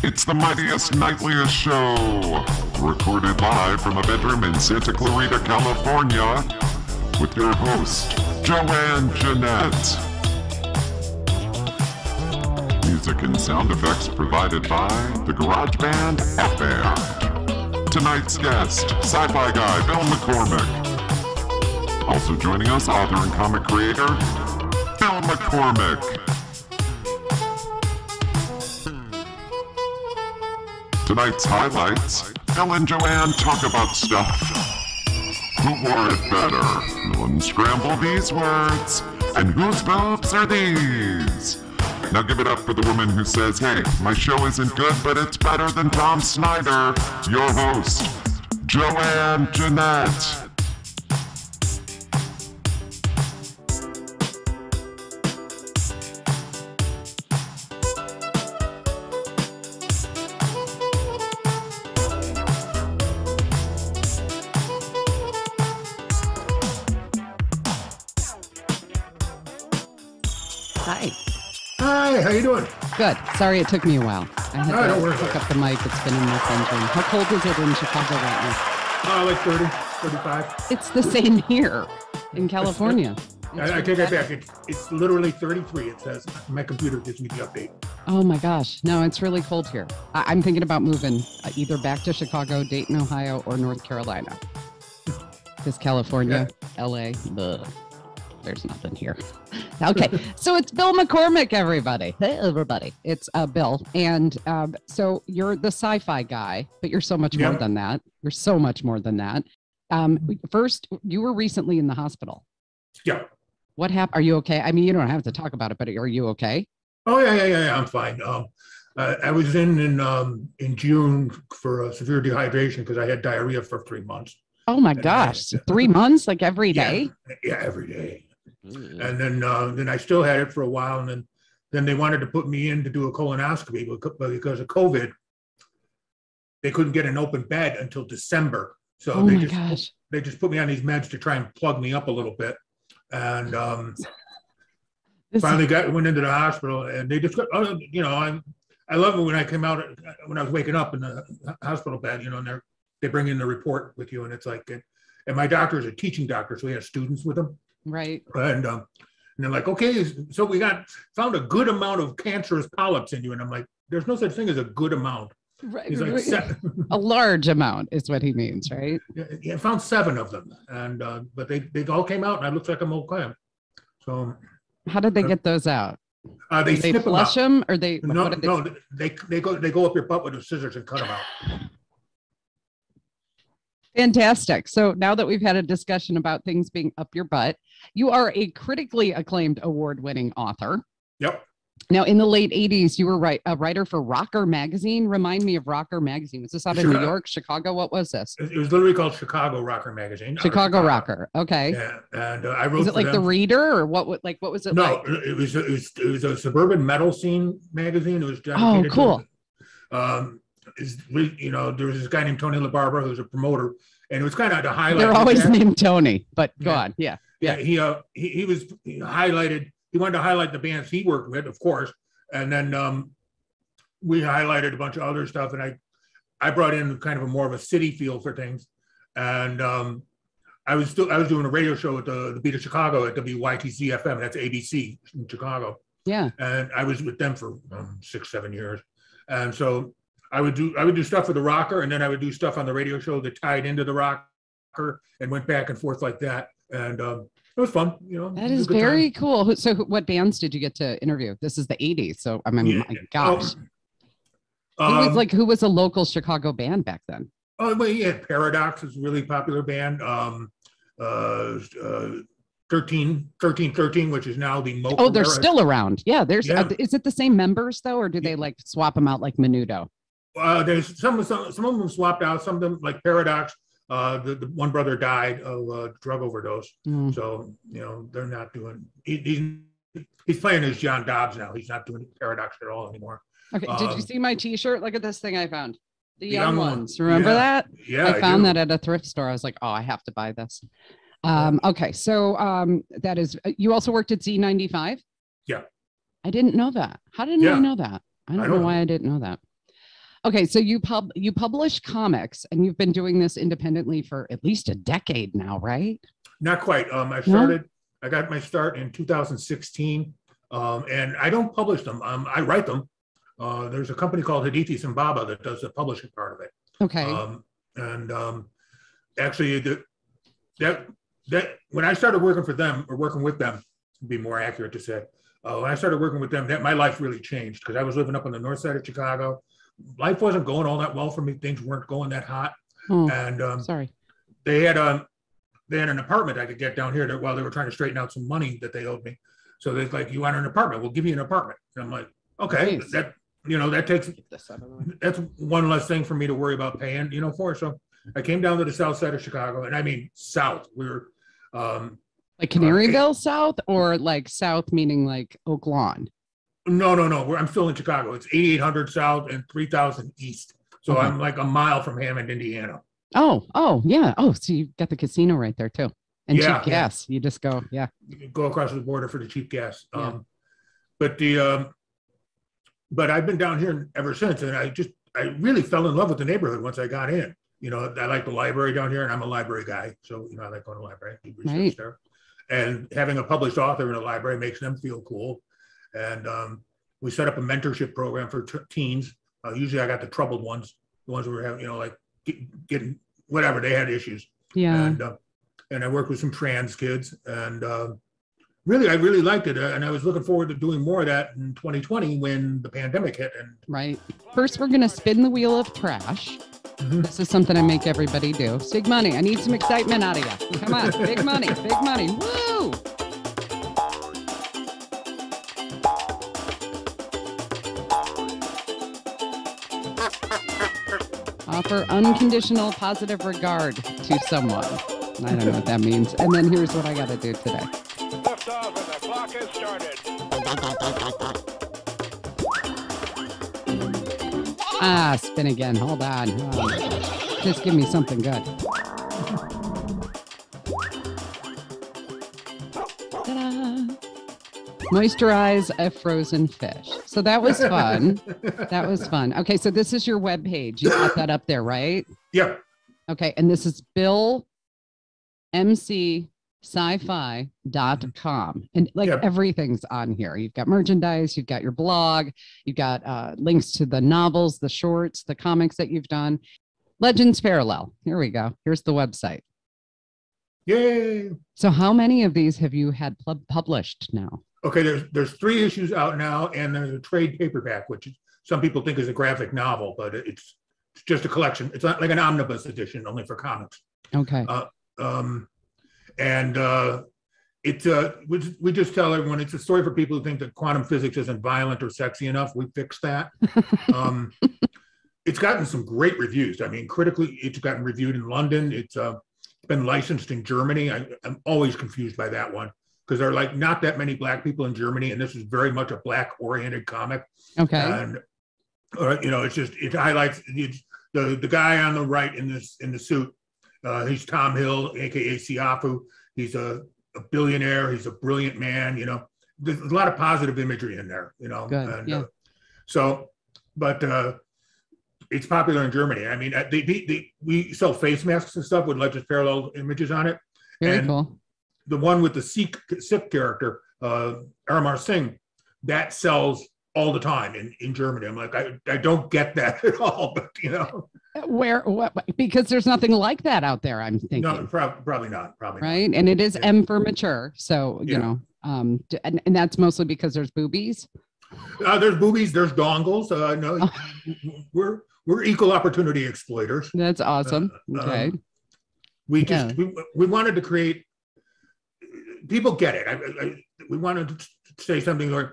It's the mightiest, nightliest show. Recorded live from a bedroom in Santa Clarita, California, with your host, JoAnn Genette. Music and sound effects provided by the garage band Affair. Tonight's guest, sci fi guy Bill McCormick. Also joining us, author and comic creator, Bill McCormick. Tonight's highlights Bill and JoAnn talk about stuff. Who wore it better? Unscramble these words. And whose boobs are these? Now give it up for the woman who says, hey, my show isn't good, but it's better than Tom Snyder. Your host, JoAnn Genette. Hi, how you doing? Good. Sorry it took me a while. I had No, to pick up the mic. It's been in this engine. How cold is it in Chicago right now? Uh, like 30, 35. It's the same here in California. I, I take that back. It's, it's literally 33. It says my computer gives me the update. Oh my gosh. No, it's really cold here. I- I'm thinking about moving uh, either back to Chicago, Dayton, Ohio, or North Carolina. Because California, LA, ugh, there's nothing here. Okay, so it's Bill McCormick, everybody. Hey, everybody. It's uh, Bill. And um, so you're the sci fi guy, but you're so much more than that. You're so much more than that. Um, first, you were recently in the hospital. Yeah. What happened? Are you okay? I mean, you don't have to talk about it, but are you okay? Oh yeah, yeah, yeah. yeah I'm fine. Um, uh, I was in in um in June for uh, severe dehydration because I had diarrhea for three months. Oh my gosh, three months, like every day. Yeah, yeah every day. And then uh, then I still had it for a while, and then then they wanted to put me in to do a colonoscopy but but because of COVID. They couldn't get an open bed until December, so Oh they my just gosh. they just put me on these meds to try and plug me up a little bit. And um, This- finally got went into the hospital, and they just got, oh, you know, I I love it when I came out when I was waking up in the hospital bed, you know, and they they bring in the report with you, and it's like, and my doctor is a teaching doctor, so he has students with him, right. and um, and they're like, okay, so we got found a good amount of cancerous polyps in you, and I'm like, there's no such thing as a good amount. Right. Like. A large amount is what he means, right? Yeah, I found seven of them, and uh, but they they all came out, and I looked like I'm okay. So How did they get those out? uh, they, they snip them flush out. them, or they? No, they- no, they they go they go up your butt with the scissors and cut them out. Fantastic. So now that we've had a discussion about things being up your butt, you are a critically acclaimed award-winning author. Yep. Now, in the late '80s, you were right, a writer for Rocker magazine. Remind me of Rocker magazine. Was this out in New York, Chicago? What was this? It was literally called Chicago Rocker Magazine. or Chicago Rocker. Okay. Yeah, and uh, I wrote. Was it like the. Reader, or what? Like what was it No, like? it was it was it was a suburban metal scene magazine. It was dedicated Oh, to- cool. um, is you know there was this guy named Tony LaBarbera who's a promoter, and it was kind of to highlight. They're always named Tony, but go Yeah. on. Yeah. yeah, he uh he, he was he highlighted he wanted to highlight the bands he worked with, of course, and then um we highlighted a bunch of other stuff, and I I brought in kind of a more of a city feel for things, and um I was still I was doing a radio show at the the Beat of Chicago at WYTC FM, that's ABC in Chicago, Yeah. and I was with them for um, six seven years, and so. I would do I would do stuff for the rocker, and then I would do stuff on the radio show that tied into the rocker, and went back and forth like that. And um, it was fun, you know. that is it was is a good time. very cool. So, what bands did you get to interview? This is the '80s, so I mean, Yeah. my gosh, who Um, was like who was a local Chicago band back then? oh, well, yeah, Paradox is a really popular band. Um, uh, uh, 13, 13, 13, which is now the Mo. Oh, they're Carrera- still around. Yeah, there's. Yeah. Uh, is it the same members though, or do they like swap them out like Menudo? Uh, there's some, some, some of them swapped out. Some of them, like Paradox, uh, the, the one brother died of a drug overdose. Mm. So, you know, they're not doing, he, he's, he's playing as John Dobbs now. He's not doing Paradox at all anymore. Okay. did you Um, see my T-shirt? Look at this thing I found. The The young, young ones. Remember Yeah. that? Yeah. I found do. that at a thrift store. I was like, oh, I have to buy this. Um, okay, so um, that is. You also worked at Z95. Yeah. I didn't know that. How didn't I know that? I don't I know don't why I didn't know that. Okay, so you pub you publish comics and you've been doing this independently for at least a decade now, right? Not quite. Um, I started. I got my start in 2016, um, and I don't publish them. Um, I write them. Uh, there's a company called Hadithi Simbaba that does the publishing part of it. Okay. Um, and um, actually, the, that that when I started working for them or working with them, to be more accurate to say, uh, when I started working with them, that my life really changed because I was living up on the north side of Chicago. Life wasn't going all that well for me. Things weren't going that hot, Oh, and um, sorry. they had um they had an apartment I could get down here that while they were trying to straighten out some money that they owed me. So they're like, "You want an apartment? We'll give you an apartment." And I'm like, "Okay, Nice. that you know that takes that's one less thing for me to worry about paying, you know, for." So I came down to the south side of Chicago, and I mean south. We were um Like Canaryville South or like South meaning like Oak Lawn? No no no, I'm still in Chicago. It's 8800 south and 3000 east. So. I'm like a mile from Hammond, Indiana. Oh, oh, yeah. Oh, so you've got the casino right there too. And Yeah, cheap yeah. gas. You just go, yeah. You go across the border for the cheap gas. Yeah. Um, but the um, but I've been down here ever since, and I just I really fell in love with the neighborhood once I got in. You know, I like the library down here, and I'm a library guy, so you know I like going to the library, do research Right. there, and having a published author in a library makes them feel cool. And um, we set up a mentorship program for t- teens. Uh, usually, I got the troubled ones, the ones who were having, you know, like get, getting whatever they had issues Yeah. and uh, and I worked with some trans kids, and uh, really, I really liked it, uh, and I was looking forward to doing more of that in 2020 when the pandemic hit. And Right. First, we're going to spin the wheel of trash. Mhm. This is something I make everybody do. Big money. I need some excitement out of you. Come on. Big money. Big money. Woo! Offer unconditional positive regard to someone. I don't know what that means. And then here's what I got to do today. Lift off and the clock has started. Ah, spin again. Hold on. Oh, just give me something good. Moisturize a frozen fish. So that was fun. that was fun. Okay, so this is your web page. You got that up there, right? yeah, Okay, and this is Bill MC sci-fi.com and like Yep. everything's on here you've got merchandise you've got your blog you've got uh, links to the novels the shorts the comics that you've done legends parallel here we go here's the website yay! so how many of these have you had pub- published now Okay, there's there's three issues out now, and there's a trade paperback, which some people think is a graphic novel, but it's it's just a collection. It's not like an omnibus edition, only for comics. okay um, and uh, it's uh, we, just- we just tell everyone it's a story for people who think that quantum physics isn't violent or sexy enough. We fixed that. um, it's gotten some great reviews. I mean, critically, it's gotten reviewed in London. It's uh, been licensed in Germany. I, I'm always confused by that one because there are like not that many black people in Germany, and this is very much a black-oriented comic. Okay. And uh, you know it's just it highlights it's the the guy on the right in this in the suit uh, he's tom hill aka siafu. He's a, a billionaire. He's a brilliant man you know. There's a lot of positive imagery in there you know Good, yeah. uh, so but uh it's popular in germany. I mean uh, they, they, they we sell face masks and stuff with legends parallel images on it. Very and- cool the one with the Sikh, Sikh character, uh, Aramar Singh, that sells all the time in, in Germany. I'm like, I, I don't get that at all, but you know, where what because there's nothing like that out there i'm thinking no, prob- probably not, probably not. right and it is Yeah. m for mature so you Yeah. know um and, and that's mostly because there's boobies Uh, there's boobies, there's dongles. Uh, no, we're we're equal opportunity exploiters. that's awesome Uh, okay um, We just we, we wanted to create. People get it. I, I, we wanted to say something like,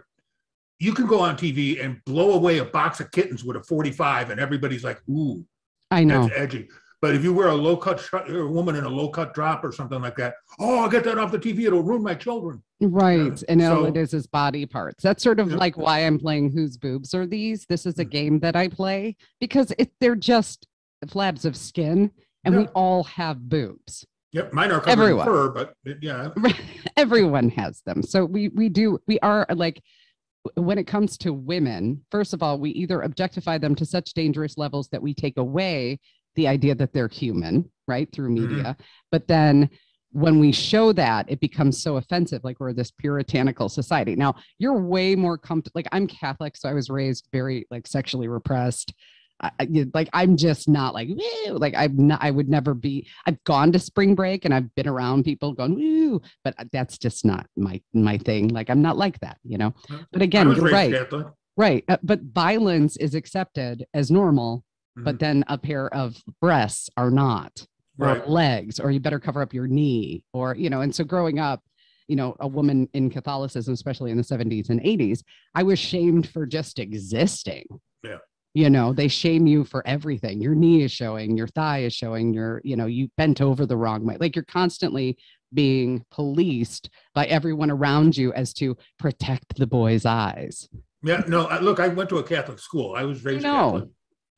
you can go on TV and blow away a box of kittens with a 45, and everybody's like, ooh, i know That's edgy. But if you wear a low cut, sh- you're a woman in a low cut drop or something like that, oh, I'll get that off the TV. It'll ruin my children. Right. And all so- it is is body parts. That's sort of Yeah. like why I'm playing Whose Boobs Are These? This is a Mm. game that I play because it, they're just flabs of skin and we all have boobs. Yep, mine are covered Everyone. in fur, but yeah, Everyone has them. So we we do we are like when it comes to women, first of all, we either objectify them to such dangerous levels that we take away the idea that they're human, right, through Mhm. media. But then when we show that, it becomes so offensive, like we're this puritanical society. Now, you're way more comfortable. Like I'm Catholic, so I was raised very like sexually repressed. I, like I'm just not like woo. Like I'm not. I would never be. I've gone to spring break and I've been around people going woo, but that's just not my my thing. Like I'm not like that, you know. But again, you're right. Catholic. Right. Uh, but violence is accepted as normal, but then a pair of breasts are not, or Right. legs, or you better cover up your knee, or, you know, and so growing up, you know, a woman in Catholicism, especially in the 70s and 80s, I was shamed for just existing. Yeah. You know, they shame you for everything. Your knee is showing, your thigh is showing, your, you know, you bent over the wrong way. Like you're constantly being policed by everyone around you as to protect the boy's eyes. Yeah, no, I- look, I went to a Catholic school. I was raised. Catholic.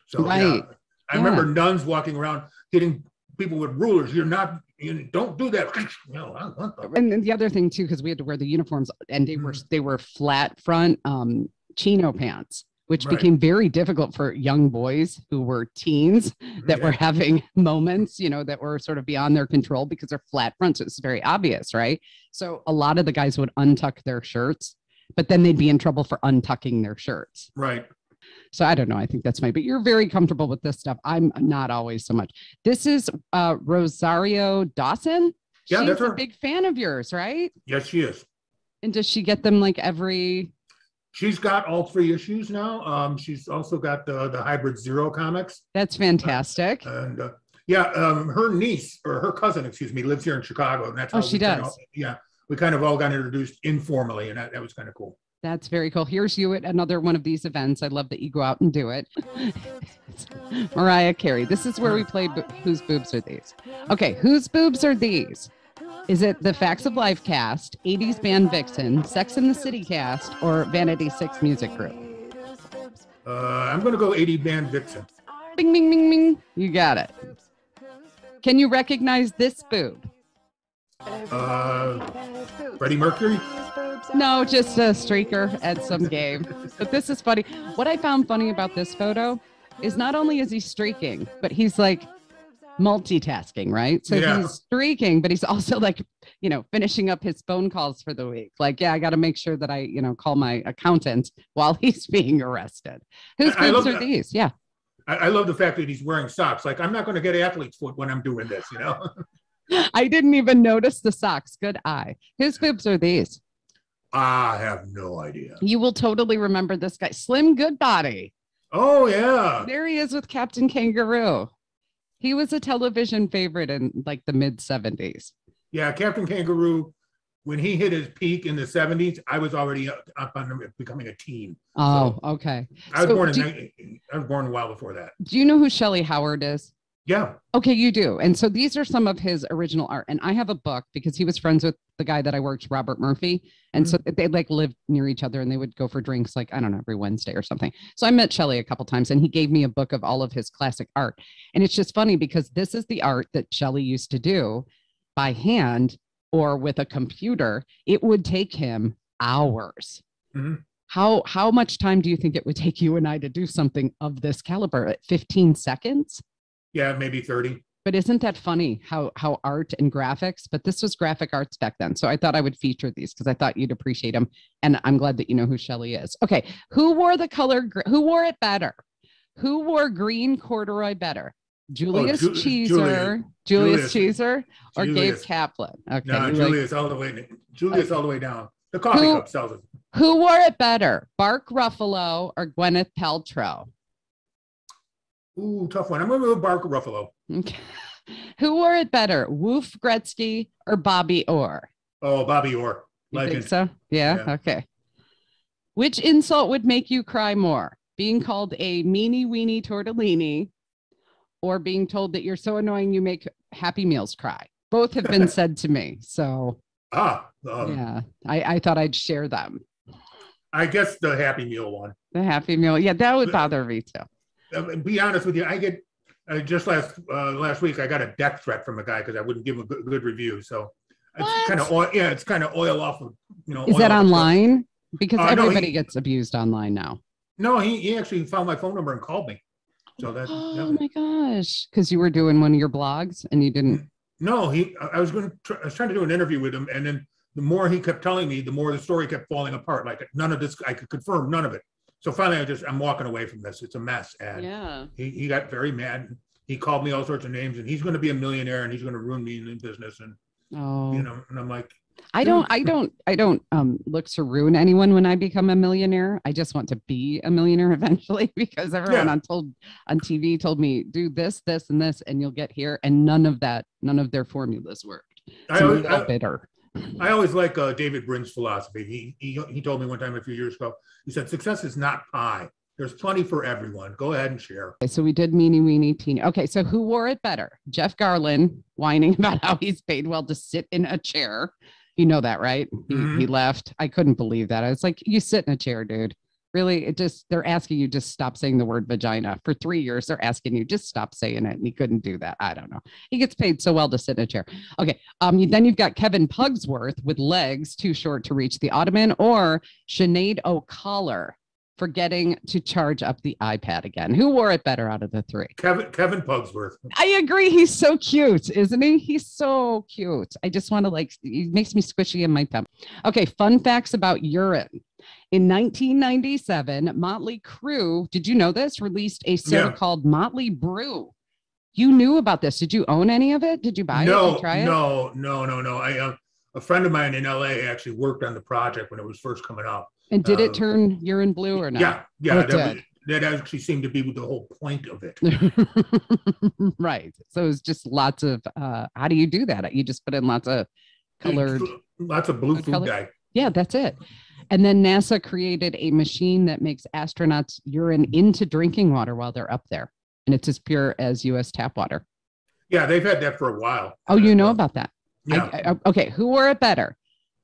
So, yeah, Right. I Yeah. remember nuns walking around hitting people with rulers. You're not, you don't do that. No, the- and then the other thing too because we had to wear the uniforms and they were Mhm. they were flat front um chino pants which Right. became very difficult for young boys who were teens that Yeah. were having moments you know that were sort of beyond their control because they're flat fronts. So it's very obvious right so a lot of the guys would untuck their shirts but then they'd be in trouble for untucking their shirts Right. so I don't know. I think that's my, but you're very comfortable with this stuff. I'm not always so much. This is uh, Rosario Dawson. Yeah, She's that's a her. big fan of yours, right? Yes, she is. And does she get them like every? She's got all three issues now. Um, she's also got the the hybrid zero comics, That's fantastic. and uh, yeah, um, her niece or her cousin, excuse me, lives here in Chicago, and that's Oh, she we kind of- does. yeah, we kind of all got introduced informally, and that, that was kind of cool. That's very cool. Here's you at another one of these events. I love that you go out and do it. Mariah Carey. This is where we play Bo- Whose Boobs Are These? Okay, whose boobs are these? Is it the Facts of Life cast, 80s band Vixen, Sex in the City cast, or Vanity Six music group? Uh, I'm going to go 80 band Vixen. Bing, bing, bing, bing. You got it. Can you recognize this boob? Uh, Freddie Mercury. No, just a streaker at some game. But this is funny. What I found funny about this photo is not only is he streaking, but he's like multitasking, right? So Yeah. he's streaking, but he's also like, you know, finishing up his phone calls for the week. Like, yeah, I got to make sure that I, you know, call my accountant while he's being arrested. Whose boobs are that. these? Yeah. I, I love the fact that he's wearing socks. Like I'm not going to get athlete's foot when I'm doing this, you know. I didn't even notice the socks. Good eye. Whose boobs are these? I have no idea. You will totally remember this guy. Slim Goodbody. Oh yeah, There he is with Captain Kangaroo. He was a television favorite in like the mid 70s. yeah. Captain Kangaroo. When he hit his peak in the 70s, I was already up on becoming a teen. Oh, okay. I was So born in. do- 19 I was born a while before that. Do you know who Shelley Howard is? Yeah. Okay, you do. And so these are some of his original art. And I have a book because he was friends with the guy that I worked, Robert Murphy. And so they like lived near each other and they would go for drinks like, I don't know, every Wednesday or something. So I met Shelley a couple times and he gave me a book of all of his classic art. And it's just funny because this is the art that Shelley used to do by hand or with a computer. It would take him hours. Mhm. How how much time do you think it would take you and I to do something of this caliber? At 15 seconds? Yeah. Maybe 30. But isn't that funny how how art and graphics? But this was graphic arts back then, so I thought I would feature these because I thought you'd appreciate them, and I'm glad that you know who Shelley is. Okay, who wore the color? Who wore it better? Who wore green corduroy better? Oh, Julius Ju- Cheeser, Julius. Julius, Cheeser, or Gabe Julius. Kaplan? Okay, No, you like- Julius all the way. Julius all the way down. The coffee Who- cup sells it. who wore it better? Bark Ruffalo or Gwyneth Paltrow? Ooh, tough one. I'm going to go with Barker Ruffalo. Okay. Who wore it better? Woof Gretzky or Bobby Orr? Oh, Bobby Orr. You think so? Yeah? Yeah. Okay. Which insult would make you cry more? Being called a meanie weenie tortellini or being told that you're so annoying you make Happy Meals cry? Both have been said to me. So, Ah, um, yeah, I, I thought I'd share them. I guess the Happy Meal one. The Happy Meal. Yeah, that would bother me too. Uh, be honest with you, I get uh, just last uh, last week I got a death threat from a guy because I wouldn't give him a good, good review. So What? it's kind of oil. Yeah, it's kind of oil off of you know. Is that off of- online? Because Uh, no, everybody he- gets abused online now. No, he, he actually found my phone number and called me. So that, Oh that my gosh. Because you were doing one of your blogs and you didn't. no, he I I was going to I was trying to do an interview with him, and then the more he kept telling me, the more the story kept falling apart. Like none of this, I could confirm none of it. So finally, I just I'm walking away from this. It's a mess, and Yeah. he, he got very mad. He called me all sorts of names, and he's going to be a millionaire, and he's going to ruin me in the business, and Oh. you know, and I'm like, I don't I don't I don't um look to ruin anyone when I become a millionaire. I just want to be a millionaire eventually because everyone Yeah. on told on TV told me do this, this, and this, and you'll get here. And none of that, none of their formulas worked. I So always, I'm I, bitter. I always like uh, David Brin's philosophy. He, he he told me one time a few years ago. He said, "Success is not pie. There's plenty for everyone. Go ahead and share." Okay, so we did meanie weenie teeny. Okay, so who wore it better? Jeff Garlin whining about how he's paid well to sit in a chair. You know that, right? He, he Mhm. left. I couldn't believe that. I was like, you sit in a chair, dude. Really, it just they're asking you just stop saying the word vagina. For three years, they're asking you just stop saying it, and he couldn't do that. I don't know. He gets paid so well to sit in a chair. Okay. Um. Then you've got Kevin Pugsworth with legs too short to reach the ottoman, or Sinead O'Collar forgetting to charge up the iPad again. Who wore it better out of the three? Kevin Kevin Pugsworth. I agree. He's so cute, isn't he? He's so cute. I just want to like, he makes me squishy in my tum. Okay, fun facts about urine. In 1997, Motley Crue, did you know this? Released a soda Yeah. called Motley Brew. You knew about this. Did you own any of it? Did you buy it? no, try it? no, no, no, no. I uh, a friend of mine in LA actually worked on the project when it was first coming out. And did it uh, turn urine blue or not? Yeah, yeah. Oh, it that, was- that actually seemed to be the whole point of it. right. So it's just lots of, uh, how do you do that? You just put in lots of colored. Lots of blue Food dye. Yeah, that's it. And then NASA created a machine that makes astronauts urine into drinking water while they're up there. And it's as pure as US tap water. Yeah, they've had that for a while. Oh, you know uh, about that? Yeah, I- okay, who wore it better?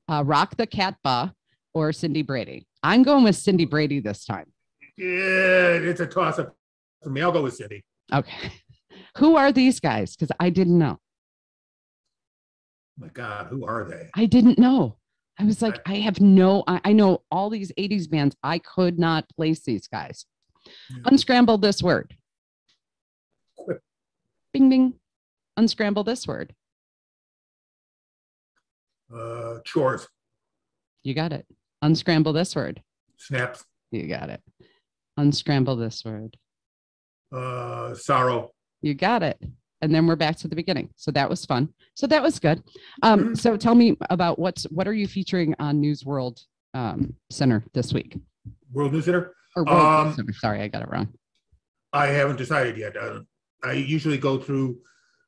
Uh, Rock the Catba or Cindy Brady? I'm going with Cindy Brady this time. yeah, it's a toss up for me. I'll go with Cindy. Okay. Who are these guys? Because I didn't know. my God, who are they? I didn't know. I was like, I have no, I, I know all these 80s bands. I could not place these guys. Yeah. Unscramble this word. Quick. Bing, bing. Unscramble this word. Uh, chores, You got it. Unscramble this word. snaps, You got it. Unscramble this word. uh, sorrow. You got it. And then we're back to the beginning. So that was fun. So that was good. Um, Mhm. so tell me about what's what are you featuring on News World um, Center this week? World News Center. Or World Um, News Center. Sorry, I got it wrong. I haven't decided yet. Uh, I usually go through.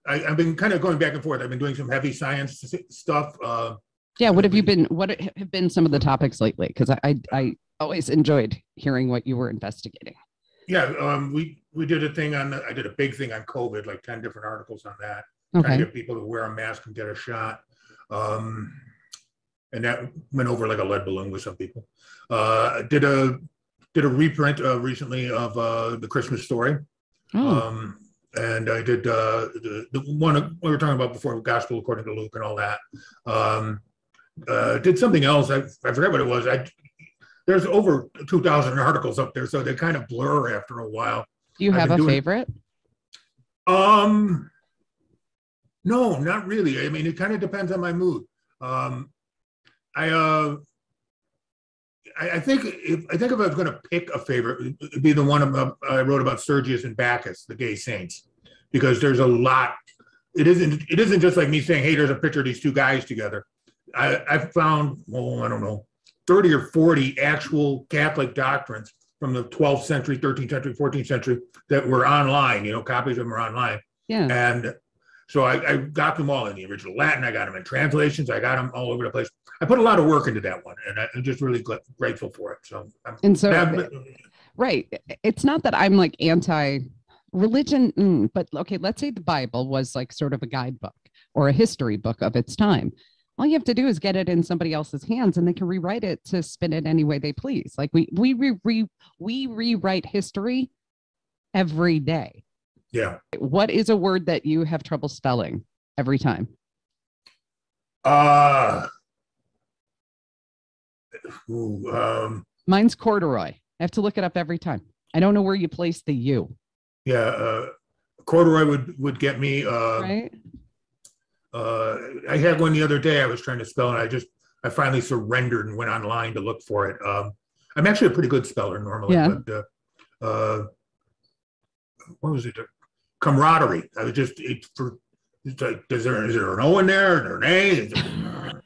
I, I've been kind of going back and forth. I've been doing some heavy science stuff. Uh, Yeah, what have you been? What have been some of the topics lately? Because I, I I always enjoyed hearing what you were investigating. yeah, um, we we did a thing on. I did a big thing on COVID, like ten different articles on that. Trying Okay. to get people to wear a mask and get a shot. Um, and that went over like a lead balloon with some people. Uh, did a did a reprint uh, recently of uh, the Christmas story. Oh, Um, and I did uh, the, the one we were talking about before, Gospel according to Luke and all that. Um, uh, did something else. I, I forget what it was. I there's over 2,000 articles up there, so they kind of blur after a while. do you I've have a doing- favorite? Um, no, not really. I mean, it kind of depends on my mood. Um, I uh, I, I think if I think if I was going to pick a favorite, it'd be the one about, I wrote about Sergius and Bacchus, the gay saints, because there's a lot. It isn't. It isn't just like me saying, "Hey, there's a picture of these two guys together." I, I found, well, I don't know, thirty or forty actual Catholic doctrines from the 12th century, 13th century, 14th century that were online. You know, copies of them are online. Yeah. And so I, I got them all in the original Latin. I got them in translations. I got them all over the place. I put a lot of work into that one, and I, I'm just really gl- grateful for it. So, I'm, And so I'm- right it's not that i'm like anti religion mm, but okay let's say the bible was like sort of a guidebook or a history book of its time all you have to do is get it in somebody else's hands and they can rewrite it to spin it any way they please like we we re, re, we rewrite history every day yeah. what is a word that you have trouble spelling every time Uh, ooh, um, Mine's corduroy. I have to look it up every time. I don't know where you place the U. yeah, uh, corduroy would would get me. Uh, Right? Uh, I had one the other day. I was trying to spell, and I just I finally surrendered and went online to look for it. Um, I'm actually a pretty good speller normally, Yeah. but uh, uh, what was it? Camaraderie. I was just it for. It's like, is there is there an O in there? Is there an A? Is there,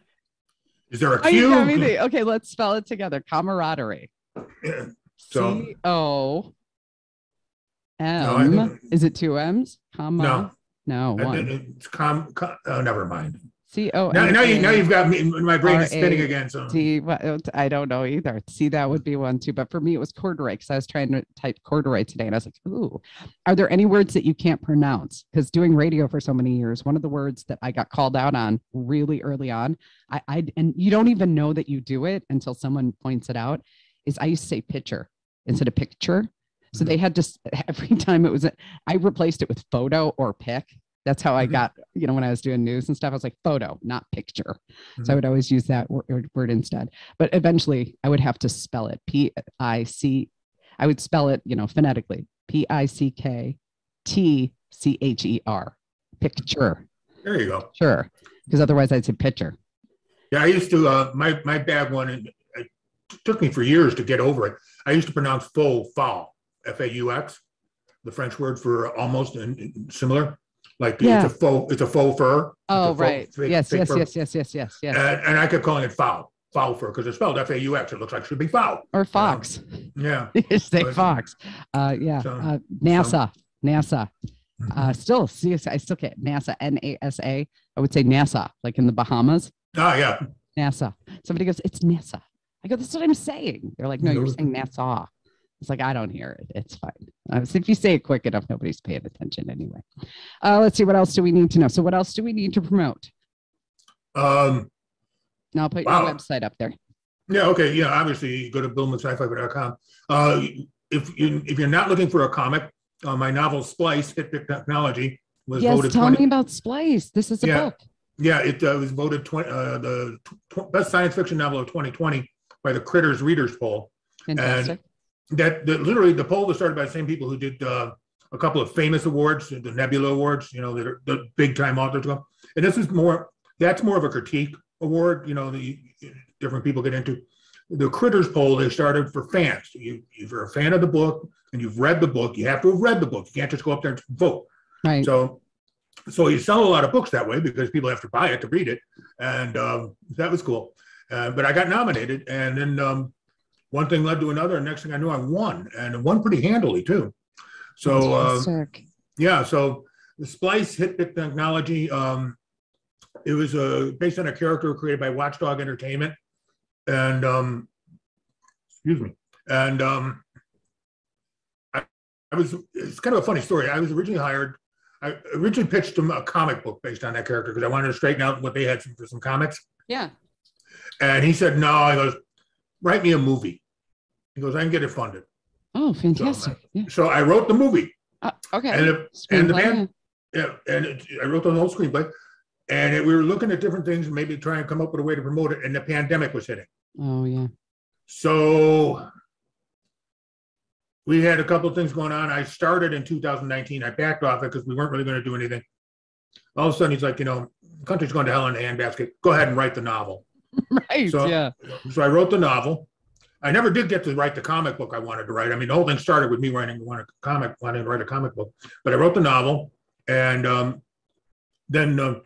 is there a Oh, you the- okay, let's spell it together. Camaraderie. Yeah. So- C O M. Is it two M's? Comma. No. No, And one. It's com, com, oh, never mind. C O Now, now you now you've got me. My brain is spinning again. So T. uh, I don't know either. See, that would be one too. But for me, it was corduroy because I was trying to type corduroy today, and I was like, "Ooh, are there any words that you can't pronounce?" Because doing radio for so many years, one of the words that I got called out on really early on, I, I and you don't even know that you do it until someone points it out. Is I used to say picture instead of picture. So they had to every time it was, I replaced it with photo or pic. That's how I Mhm. got, you know, when I was doing news and stuff, I was like photo, not picture. So I Mhm. would always use that word, word instead. But eventually I would have to spell it P I C. I would spell it, you know, phonetically P I C K T C H E R. Picture. there you go. Sure. Because otherwise I'd say picture. Yeah, I used to. Uh, my my bad one, and it took me for years to get over it. I used to pronounce faux foul, F A U X, the French word for almost and similar. Like Yeah. it's a faux, it's a faux fur. Oh, faux- right. yes, yes, yes, yes, yes, yes, yes. And, I kept calling it foul, foul fur, because it's spelled F A U X. It looks like it should be foul. Or Fox. Yeah. Say Fox. Uh, yeah. Uh, NASA. NASA. Mhm. Uh, still, see, I still get NASA, N A S A. I would say NASA, like in the Bahamas. Ah, yeah. NASA. Somebody goes, it's NASA. I go, that's what I'm saying. They're like, no, you're saying NASA. It's like, I don't hear it. It's fine. Uh, so if you say it quick enough, nobody's paying attention anyway. Uh, let's see. What else do we need to know? So, what else do we need to promote? Um, Now, I'll put Wow. your website up there. Yeah, okay. Yeah, obviously, you go to billmansci-fi.com. Uh, if you if you're not looking for a comic, uh, my novel Splice Hit Technology was Yes, voted tell 20, me about Splice. This is a Yeah. book. Yeah, it uh, was voted 20, uh, the tw- best science fiction novel of 2020 by the Critters Readers Poll. Fantastic. That, that literally the poll was started by the same people who did uh, a couple of famous awards, the Nebula Awards. You know, that are the big time authors go. And this is more. That's more of a critique award. You know, the different people get into. The Critters poll they started for fans. You, if you're a fan of the book and you've read the book, you have to have read the book. You can't just go up there and vote. right. So, so you sell a lot of books that way because people have to buy it to read it, and um, that was cool. Uh, but I got nominated, and then um, one thing led to another, and next thing I knew, I won, and won pretty handily too. So uh, yeah, so the Splice hit pick technology. Um, it was uh, based on a character created by Watchdog Entertainment, and um, excuse me, and um, I, I was. It's kind of a funny story. I was originally hired. I originally pitched them a comic book based on that character because I wanted to straighten out what they had for some comics. yeah. And he said, "No." He goes, "Write me a movie." He goes, "I can get it funded." Oh, fantastic. Yeah. So I wrote the movie, Uh, okay. and it, and the band, yeah, and it, I wrote the whole screenplay, and it, we were looking at different things and maybe try and come up with a way to promote it. And the pandemic was hitting. Oh, yeah. so we had a couple of things going on. I started in 2019. I backed off it because we weren't really going to do anything. All of a sudden, he's like, you know, country's going to hell in a handbasket. Go ahead and write the novel. Right. So- yeah. So I wrote the novel. I never did get to write the comic book I wanted to write. I mean, the whole thing started with me writing a comic, wanting to write a comic book. But I wrote the novel, and um, then uh,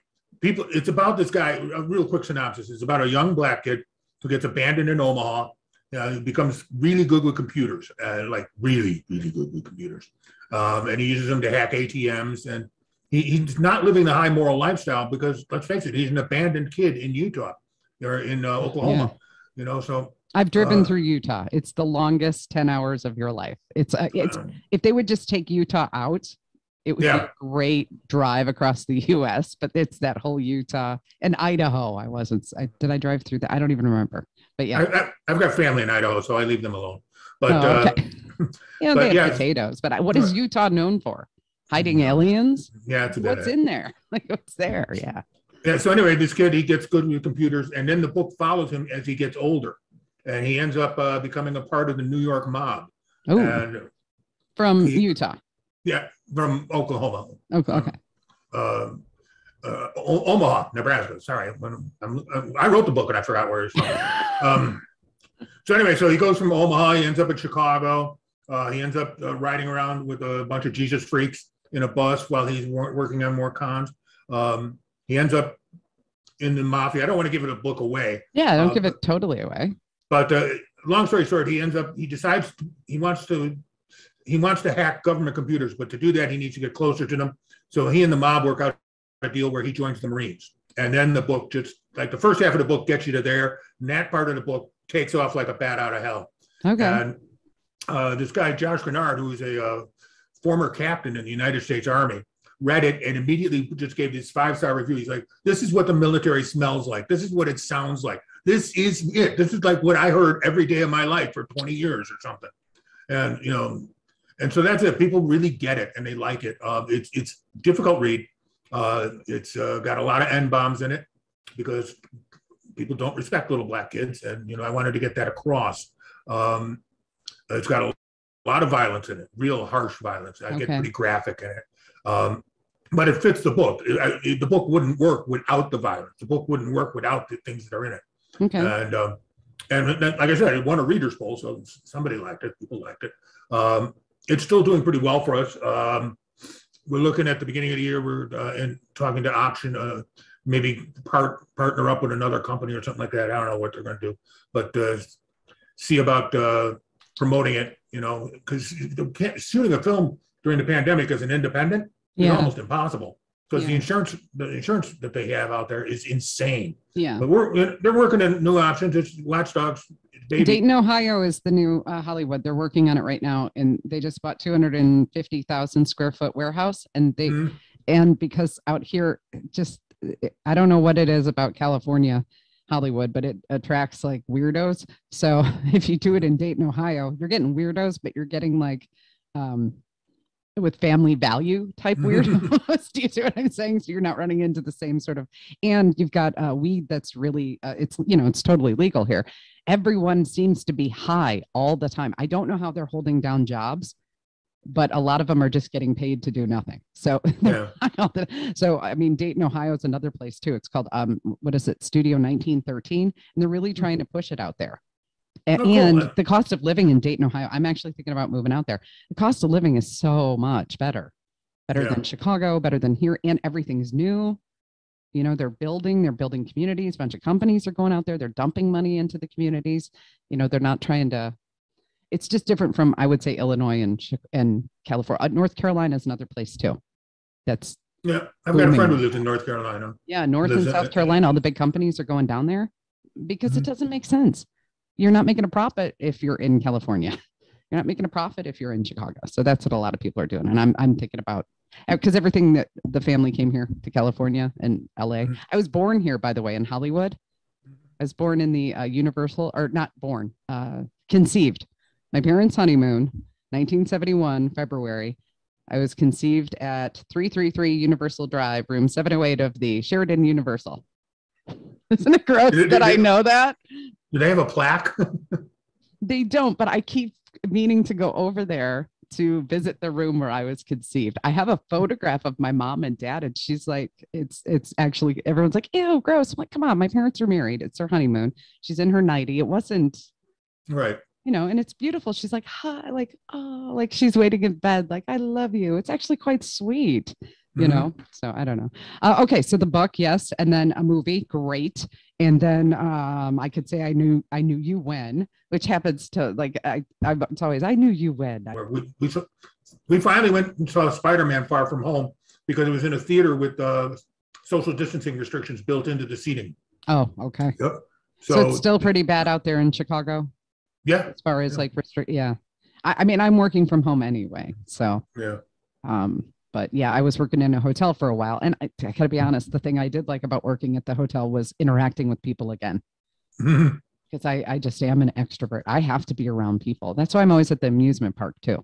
people. It's about this guy. A real quick synopsis. It's about a young black kid who gets abandoned in Omaha. Uh, becomes really good with computers, uh, like really, really good with computers, um, and he uses them to hack ATMs. And he, he's not living the high moral lifestyle because, let's face it, he's an abandoned kid in Utah or in uh, Oklahoma. You know, so I've driven Uh, through Utah. It's the longest 10 hours of your life. It's, uh, it's, uh, if they would just take Utah out, it would be a great drive across the US, but it's that whole Utah and Idaho. I wasn't, I, did I drive through that? I don't even remember, but yeah. I, I, I've got family in Idaho, so I leave them alone. But Oh, uh, okay. you know, but they have yeah. potatoes, but I- what is Utah known for? Hiding aliens? yeah, What's in there? Like what's there? Yeah. Yeah. So anyway, this kid he gets good with computers, and then the book follows him as he gets older. and he ends up uh, becoming a part of the New York mob. Oh, from he- Utah. yeah, from Oklahoma, Okay. okay. uh, uh, O- Omaha, Nebraska. Sorry, I'm, I'm, I wrote the book and I forgot where he's from. um, so anyway, so he goes from Omaha, he ends up in Chicago. Uh, he ends up uh, riding around with a bunch of Jesus freaks in a bus while he's wor- working on more cons. Um, he ends up in the mafia. I don't want to give it a book away, Yeah, don't Uh, give it totally away. but uh, long story short, he ends up he decides he wants to he wants to hack government computers, but to do that he needs to get closer to them. So he and the mob work out a deal where he joins the Marines, and then the book just like the first half of the book gets you to there, and that part of the book takes off like a bat out of hell. Okay. And uh, this guy Josh Grenard, who is a uh, former captain in the United States Army, read it and immediately just gave this five star review. He's like, "This is what the military smells like. This is what it sounds like. This is it. This is like what I heard every day of my life for 20 years or something." And you know, and so that's it. People really get it and they like it. Uh, it's it's difficult read. Uh, it's uh, got a lot of n bombs in it because people don't respect little black kids, and you know, I wanted to get that across. Um, it's got a lot of violence in it, real harsh violence. I get pretty graphic in it. Um, but it fits the book. It- the book wouldn't work without the violence. The book wouldn't work without the things that are in it. Okay. And um, and then, like I said, it won a readers poll, so somebody liked it. People liked it. Um, it's still doing pretty well for us. Um, we're looking at the beginning of the year. We're uh, in talking to option, uh, maybe part partner up with another company or something like that. I don't know what they're going to do, but uh, see about uh, promoting it. You know, because shooting a film during the pandemic as an independent is Yeah. almost impossible because the insurance the insurance that they have out there is insane. Yeah. But we're they're working on new options. It's Watchdogs, baby. Dayton, Ohio is the new uh, Hollywood. They're working on it right now, and they just bought 250,000 square foot warehouse, and they Mhm. and because out here, just I don't know what it is about California, Hollywood, but it attracts like weirdos. So if you do it in Dayton, Ohio, you're getting weirdos, but you're getting like um, with family value type weirdos. do you see what I'm saying? So you're not running into the same sort of, and you've got uh, weed that's really, uh, it's you know, it's totally legal here. Everyone seems to be high all the time. I don't know how they're holding down jobs, but a lot of them are just getting paid to do nothing. So Yeah. so I mean, Dayton, Ohio is another place too. It's called um, what is it, Studio 1913, and they're really trying to push it out there. A- Oh, cool. And the cost of living in Dayton, Ohio, I'm actually thinking about moving out there. The cost of living is so much better, better Yeah. than Chicago, better than here, and everything's new. You know, they're building, they're building communities. A bunch of companies are going out there. They're dumping money into the communities. You know, they're not trying to. It's just different from, I would say, Illinois and and California. Uh, North Carolina is another place too. That's Yeah, I've got a friend who Booming. lives in North Carolina. yeah, North and South Carolina, all the big companies are going down there because it Mhm. doesn't make sense. You're not making a profit if you're in California. You're not making a profit if you're in Chicago. So that's what a lot of people are doing. And I'm I'm thinking about because everything that the family came here to California and LA. Mhm. I was born here, by the way, in Hollywood. I was born in the uh, Universal, or not born, uh, conceived. My parents' honeymoon, 1971, February. I was conceived at 333 Universal Drive, room 708 of the Sheraton Universal. Isn't it gross that I know that? Do they have a plaque? They don't, but I keep meaning to go over there to visit the room where I was conceived. I have a photograph of my mom and dad, and she's like, it's it's actually everyone's like, ew, gross. I'm like, come on, my parents are married. It's their honeymoon. She's in her nightie. It wasn't, right. you know, and it's beautiful. She's like, hi, like, oh, like she's waiting in bed, like, I love you. It's actually quite sweet. You Mhm. know, so I don't know. Uh, okay, so the book, yes, and then a movie, great, and then um, I could say I knew I knew you when, which happens to like I, I it's always I knew you when. We, we, we finally went and saw Spider-Man Far From Home because it was in a theater with uh, social distancing restrictions built into the seating. oh, okay. So, So, it's still pretty bad out there in Chicago yeah, as far as Yeah. like restrict. Yeah, I, I mean I'm working from home anyway, so yeah. um, but yeah, I was working in a hotel for a while, and I, I gotta be honest, the thing I did like about working at the hotel was interacting with people again. Because I, I just am an extrovert. I have to be around people. That's why I'm always at the amusement park too.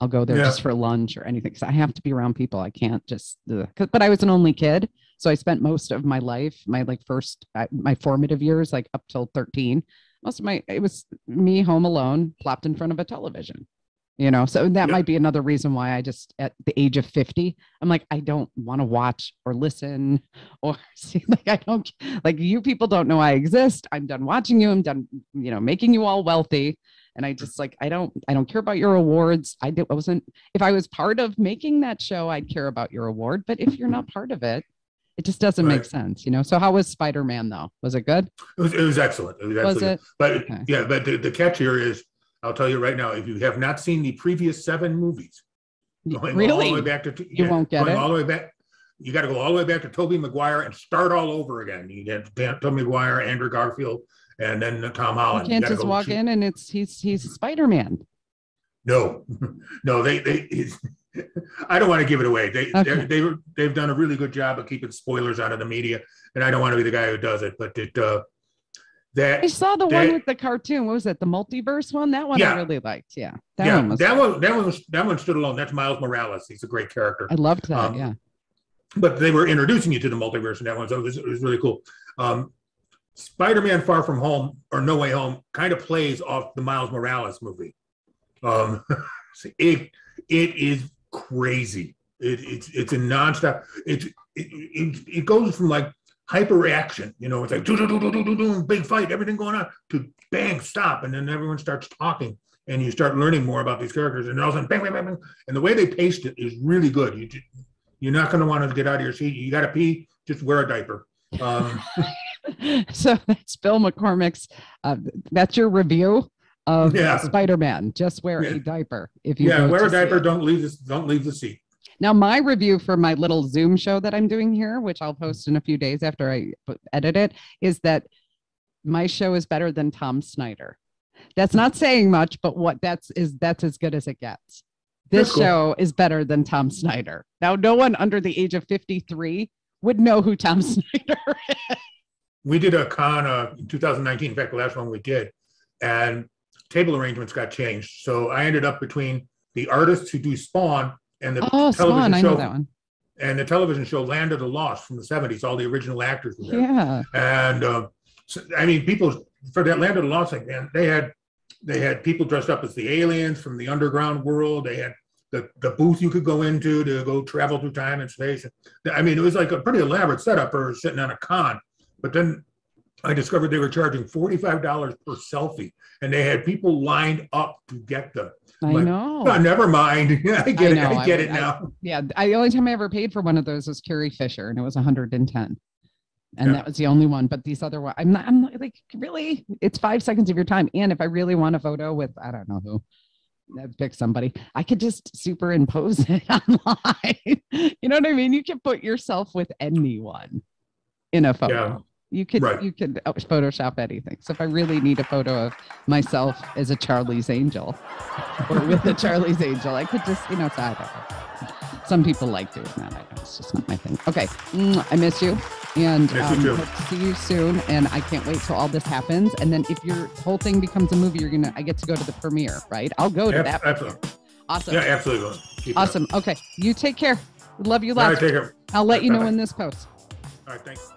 I'll go there Yeah. just for lunch or anything. because I have to be around people. I can't just. But I was an only kid, so I spent most of my life, my like first, my formative years, like up till 13. most of my it was me home alone, plopped in front of a television. You know, so that Yep. might be another reason why I just at the age of 50, I'm like, I don't want to watch or listen or see like I don't like you people don't know I exist. I'm done watching you. I'm done, you know, making you all wealthy. And I just like I don't I don't care about your awards. I did I wasn't if I was part of making that show, I'd care about your award. But if you're not part of it, it just doesn't make sense, you know. So how was Spider-Man though? Was it good? It was, it was excellent. It was, Was excellent. it? But Okay. yeah, but the, the catch here is, I'll tell you right now, if you have not seen the previous seven movies, going all the way back to You won't get going it? all the way back. You got to go all the way back to Tobey Maguire and start all over again. You get Tobey Maguire, Andrew Garfield, and then Tom Holland. You can't gotta just walk shoot- in and it's he's he's Spider-Man. No, no, they they. I don't want to give it away. They Okay. they they've done a really good job of keeping spoilers out of the media, and I don't want to be the guy who does it. But it uh, that I saw the one with the cartoon. What was it? The multiverse one? That one I really liked. Yeah. That yeah, one was that one that one was that one stood alone. That's Miles Morales. He's a great character. I loved that. um, yeah. but they were introducing you to the multiverse in that one, so it was, it was really cool. Um, Spider-Man: Far From Home or No Way Home kind of plays off the Miles Morales movie. Um, it it is crazy. It, it's it's a nonstop. It's it, it, it goes from like hyper action, you know, it's like do do do do do do do big fight, everything going on, to bang stop, and then everyone starts talking, and you start learning more about these characters, and all of a sudden bang bang bang, bang. and the way they paced it is really good. You you're not going to want to get out of your seat. You got to pee, just wear a diaper. Um, so that's Bill McCormick's. Uh, that's your review of Yeah. Spider-Man. Just wear Yeah. a diaper if you yeah, wear a diaper. Don't leave this. Don't leave the seat. Now, my review for my little Zoom show that I'm doing here, which I'll post in a few days after I edit it, is that my show is better than Tom Snyder. That's not saying much, but what that's is that's as good as it gets. This cool. show is better than Tom Snyder. Now, no one under the age of 53 would know who Tom Snyder is. we did a con uh, in 2019 in fact the last one we did and table arrangements got changed so i ended up between the artists who do spawn and the Oh, television Spawn, I show know that one. and the television show land of the lost from the 70s all the original actors were there. Yeah. and uh, so, i mean people for that land of the lost thing man they had they had people dressed up as the aliens from the underground world. They had the, the booth you could go into to go travel through time and space. I mean it was like a pretty elaborate setup for sitting on a con. But then I discovered they were charging $45 per selfie and they had people lined up to get them. i'm Like, know. Oh, never mind. I get it. know, I I get would- it I- now. yeah. I, the only time I ever paid for one of those was Carrie Fisher, and it was 110. And Yeah. that was the only one. But these other ones, I'm not, I'm not like, really? It's five seconds of your time. And if I really want a photo with, I don't know who, I'd pick somebody, I could just superimpose it online. you know what I mean? You can put yourself with anyone in a photo. You could Right. you could uh, Photoshop anything. So if I really need a photo of myself as a Charlie's Angel or with a Charlie's Angel, I could just you know. So I don't know. Some people like doing that. I don't. It's just not my thing. Okay, I miss you, and Miss um, to see you soon. And I can't wait till all this happens. And then if your whole thing becomes a movie, you're gonna. I get to go to the premiere, right? I'll go to Ab- that. Absolutely. Awesome. Yeah, absolutely. Keep it up. Awesome. Okay, you take care. Love you right, lots. take care. I'll let you know when this posts. All right, thanks.